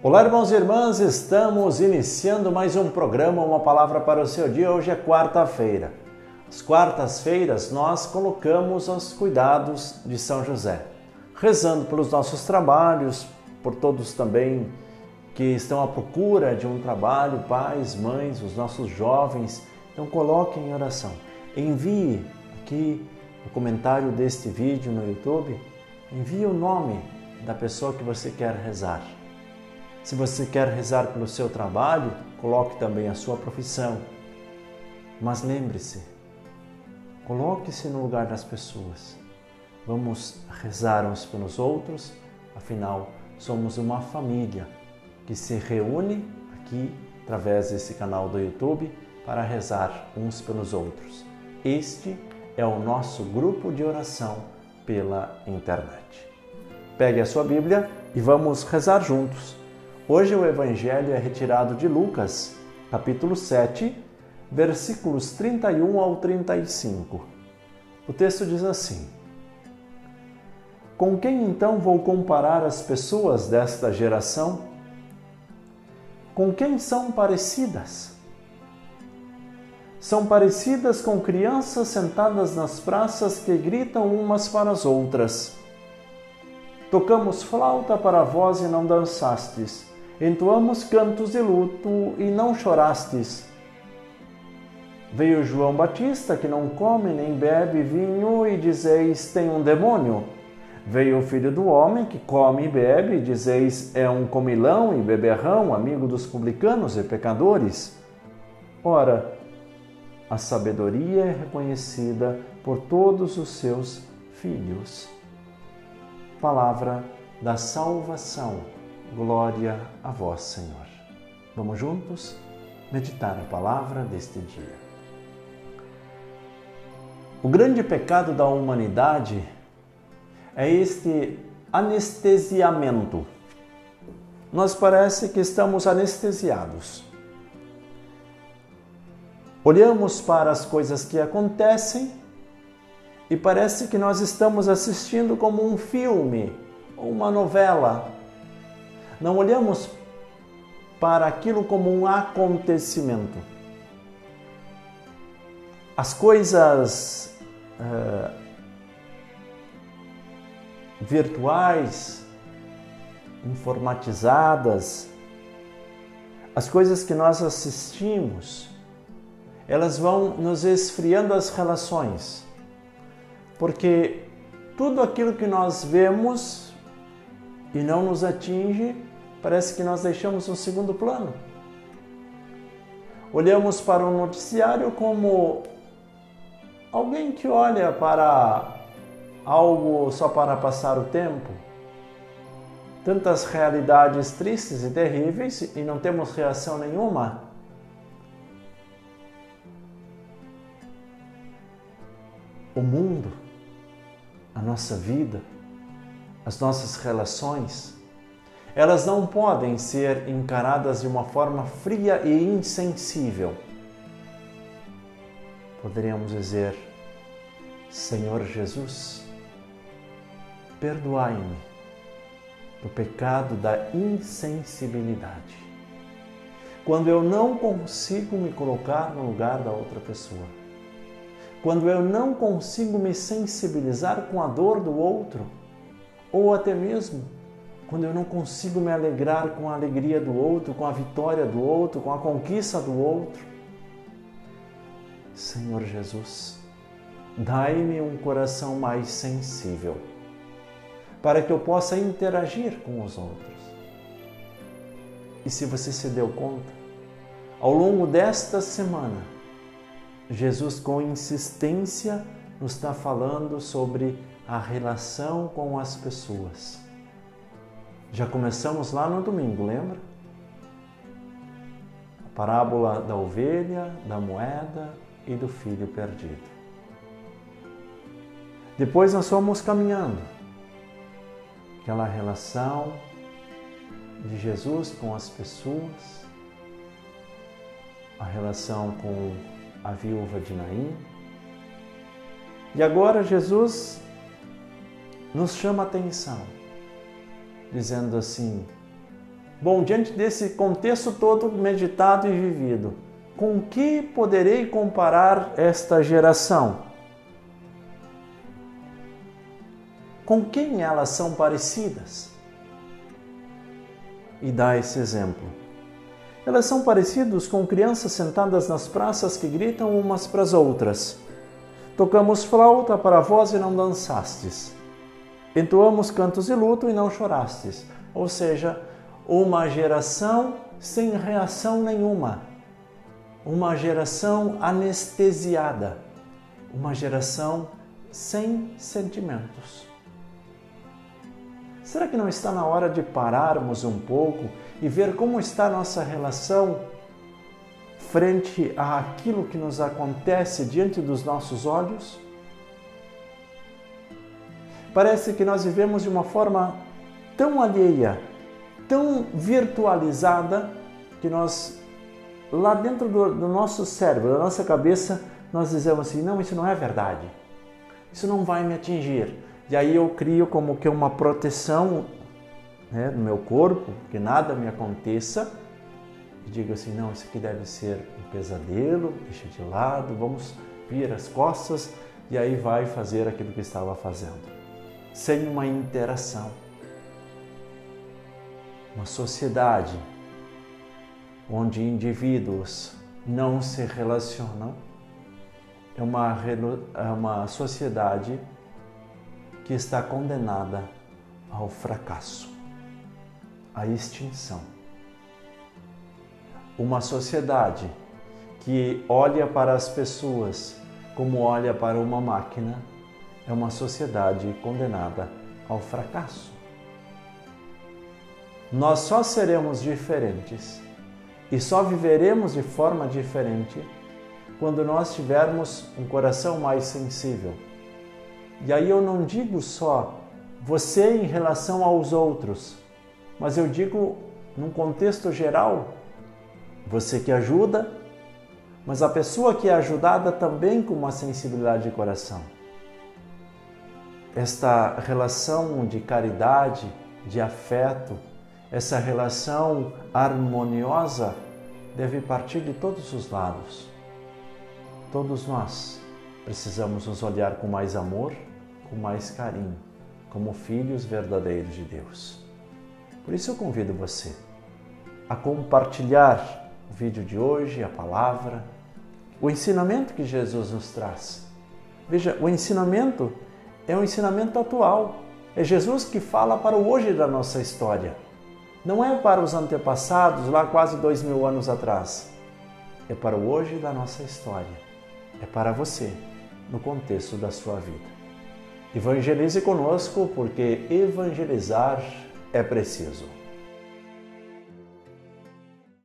Olá, irmãos e irmãs, estamos iniciando mais um programa, uma palavra para o seu dia. Hoje é quarta-feira. As quartas-feiras nós colocamos os cuidados de São José, rezando pelos nossos trabalhos, por todos também que estão à procura de um trabalho, pais, mães, os nossos jovens. Então coloquem em oração. Envie aqui no comentário deste vídeo no YouTube, envie o nome da pessoa que você quer rezar. Se você quer rezar pelo seu trabalho, coloque também a sua profissão. Mas lembre-se, coloque-se no lugar das pessoas. Vamos rezar uns pelos outros, afinal, somos uma família que se reúne aqui através desse canal do YouTube para rezar uns pelos outros. Este é o nosso grupo de oração pela internet. Pegue a sua Bíblia e vamos rezar juntos Hoje o Evangelho é retirado de Lucas, capítulo 7, versículos 31 ao 35. O texto diz assim: Com quem então vou comparar as pessoas desta geração? Com quem são parecidas? São parecidas com crianças sentadas nas praças que gritam umas para as outras. Tocamos flauta para vós e não dançastes entoamos cantos de luto e não chorastes. Veio João Batista, que não come nem bebe vinho, e dizeis: tem um demônio. Veio o filho do homem, que come e bebe, e dizeis: é um comilão e beberrão, amigo dos publicanos e pecadores. Ora, a sabedoria é reconhecida por todos os seus filhos. Palavra da salvação. Glória a vós, Senhor. Vamos juntos meditar a palavra deste dia. O grande pecado da humanidade é este anestesiamento. Nós parece que estamos anestesiados. Olhamos para as coisas que acontecem e parece que nós estamos assistindo como um filme ou uma novela não olhamos para aquilo como um acontecimento. As coisas uh, virtuais, informatizadas, as coisas que nós assistimos, elas vão nos esfriando as relações, porque tudo aquilo que nós vemos e não nos atinge parece que nós deixamos um segundo plano. Olhamos para o noticiário como alguém que olha para algo só para passar o tempo. Tantas realidades tristes e terríveis e não temos reação nenhuma. O mundo, a nossa vida, as nossas relações, elas não podem ser encaradas de uma forma fria e insensível. Poderíamos dizer: Senhor Jesus, perdoai-me do pecado da insensibilidade. Quando eu não consigo me colocar no lugar da outra pessoa, quando eu não consigo me sensibilizar com a dor do outro, ou até mesmo quando eu não consigo me alegrar com a alegria do outro, com a vitória do outro, com a conquista do outro. Senhor Jesus, dai-me um coração mais sensível, para que eu possa interagir com os outros. E se você se deu conta, ao longo desta semana, Jesus, com insistência, nos está falando sobre a relação com as pessoas já começamos lá no domingo, lembra? A parábola da ovelha, da moeda e do filho perdido. Depois nós fomos caminhando. Aquela relação de Jesus com as pessoas, a relação com a viúva de Naim. E agora Jesus nos chama a atenção dizendo assim: Bom, diante desse contexto todo meditado e vivido, com que poderei comparar esta geração? Com quem elas são parecidas? E dá esse exemplo. Elas são parecidas com crianças sentadas nas praças que gritam umas para as outras. Tocamos flauta para vós e não dançastes. Entoamos cantos de luto e não chorastes. Ou seja, uma geração sem reação nenhuma. Uma geração anestesiada. Uma geração sem sentimentos. Será que não está na hora de pararmos um pouco e ver como está nossa relação frente àquilo que nos acontece diante dos nossos olhos? Parece que nós vivemos de uma forma tão alheia, tão virtualizada, que nós, lá dentro do, do nosso cérebro, da nossa cabeça, nós dizemos assim: não, isso não é verdade, isso não vai me atingir e aí eu crio como que uma proteção né, no meu corpo, que nada me aconteça. E digo assim, não, isso aqui deve ser um pesadelo, deixa de lado, vamos vir as costas e aí vai fazer aquilo que estava fazendo. Sem uma interação. Uma sociedade onde indivíduos não se relacionam é uma, é uma sociedade que está condenada ao fracasso, à extinção. Uma sociedade que olha para as pessoas como olha para uma máquina é uma sociedade condenada ao fracasso. Nós só seremos diferentes e só viveremos de forma diferente quando nós tivermos um coração mais sensível e aí eu não digo só você em relação aos outros, mas eu digo num contexto geral, você que ajuda, mas a pessoa que é ajudada também com uma sensibilidade de coração. Esta relação de caridade, de afeto, essa relação harmoniosa deve partir de todos os lados. Todos nós precisamos nos olhar com mais amor com mais carinho, como filhos verdadeiros de Deus. Por isso eu convido você a compartilhar o vídeo de hoje, a palavra, o ensinamento que Jesus nos traz. Veja, o ensinamento é um ensinamento atual. É Jesus que fala para o hoje da nossa história. Não é para os antepassados, lá quase dois mil anos atrás. É para o hoje da nossa história. É para você, no contexto da sua vida. Evangelize conosco, porque evangelizar é preciso.